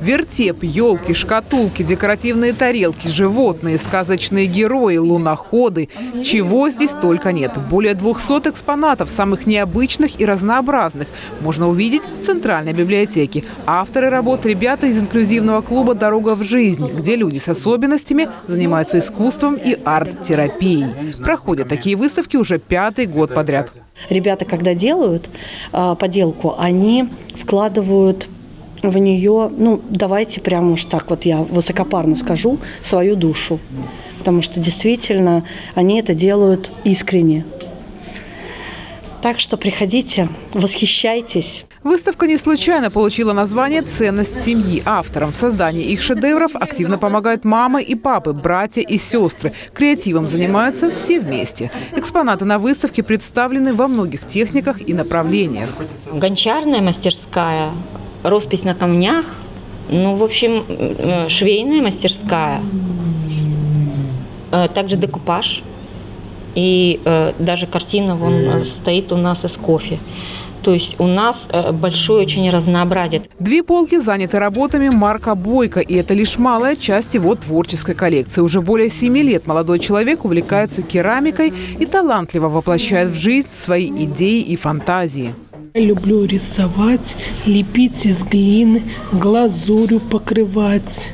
Вертеп, елки, шкатулки, декоративные тарелки, животные, сказочные герои, луноходы. Чего здесь только нет. Более 200 экспонатов, самых необычных и разнообразных, можно увидеть в Центральной библиотеке. Авторы работ – ребята из инклюзивного клуба «Дорога в жизнь», где люди с особенностями занимаются искусством и арт-терапией. Проходят такие выставки уже пятый год подряд. Ребята, когда делают э, поделку, они вкладывают в нее, ну, давайте прямо уж так вот я высокопарно скажу, свою душу. Потому что действительно они это делают искренне. Так что приходите, восхищайтесь. Выставка не случайно получила название «Ценность семьи». Авторам в создании их шедевров активно помогают мамы и папы, братья и сестры. Креативом занимаются все вместе. Экспонаты на выставке представлены во многих техниках и направлениях. Гончарная мастерская, роспись на камнях, ну, в общем, э, швейная мастерская, э, также декупаж. И э, даже картина вон стоит у нас из кофе. То есть у нас большое очень разнообразие. Две полки заняты работами Марка Бойко, и это лишь малая часть его творческой коллекции. Уже более семи лет молодой человек увлекается керамикой и талантливо воплощает в жизнь свои идеи и фантазии. Люблю рисовать, лепить из глины, глазурью покрывать.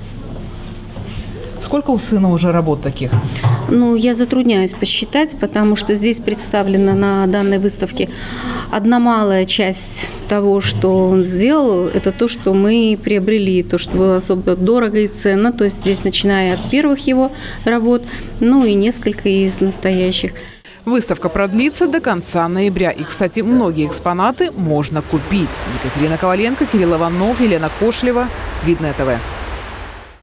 Сколько у сына уже работ таких? Ну, я затрудняюсь посчитать, потому что здесь представлена на данной выставке одна малая часть того, что он сделал, это то, что мы приобрели, то, что было особо дорого и ценно. То есть здесь, начиная от первых его работ, ну и несколько из настоящих. Выставка продлится до конца ноября. И, кстати, многие экспонаты можно купить. Екатерина Коваленко, Кирилл Иванов, Елена Кошлева. Видное ТВ.